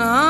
लाली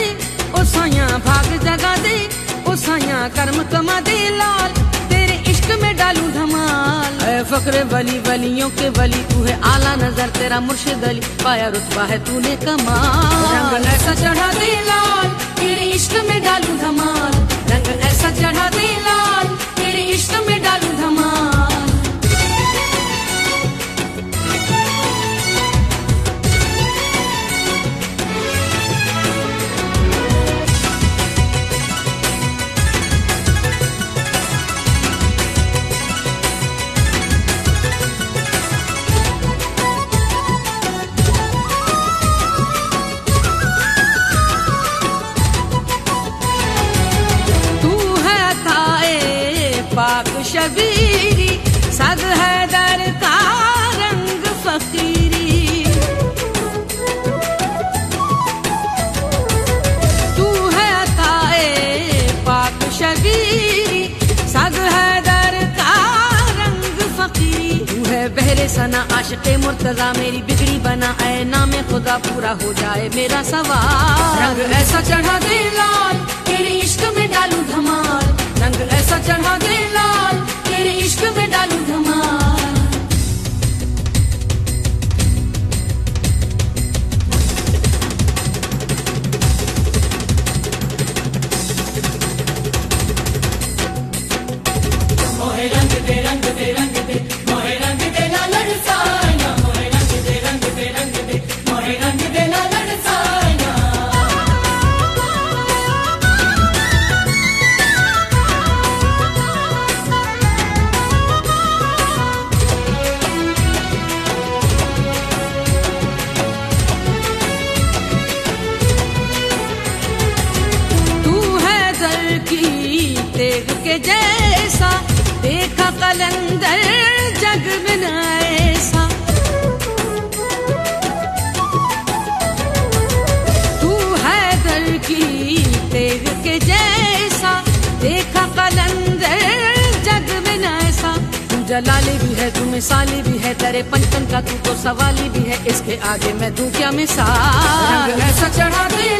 साया भाग जगा दे ओ साया कर्म कमा दे लाल। तेरे इश्क में डालू धमाल। ऐ फक्र वली वलियों के वली तू है आला नज़र तेरा मुर्शिद अली। पाया रुतबा है तूने कमाल। रंग ऐसा चढ़ा दे लाल। शबीरी सद है दर का रंग फकीरी। तू है ताए पाक शबीरी सद है दर का रंग फकीरी। तू है बहरे सना आशके मुर्तजा, मेरी बिगड़ी बना, ऐ नाम खुदा पूरा हो जाए मेरा सवाल। रंग ऐसा चढ़ा दे लाल, तेरे इश्क तेग के जैसा, देखा कलंदर जग में जग में तू जलाली भी है, तू मिसाली भी है, तेरे पंचन का तू तो सवाली भी है, इसके आगे मैं तू क्या मिसाल? ऐसा चढ़ा दे।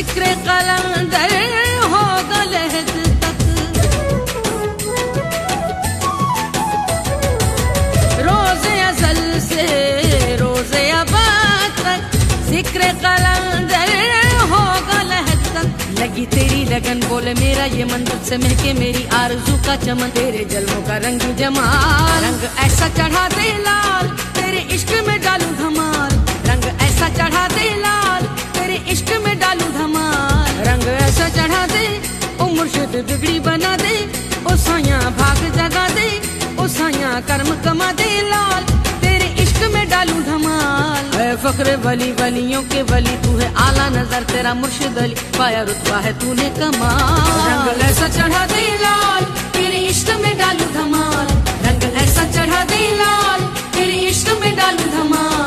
ज़िक्र कलंदर हो गलहद तक। रोज़े अजल से रोज़े अबाद तक। ज़िक्र कलंदर हो गलहद तक। लगी तेरी लगन, बोले मेरा ये मंदिर से महके मेरी आरज़ू का चमन। तेरे जलमों का रंग जमा रंग ऐसा चढ़ा दे लाल। ज़िक्र वली वलियों के वली, तू है आला नज़र, तेरा मुर्शिद अली। पाया रुतबा है तूने कमाल। ऐसा चढ़ा दे लाल, तेरे इश्क में डालू धमाल। रंग ऐसा चढ़ा दे लाल, तेरे इश्क में डालू धमाल।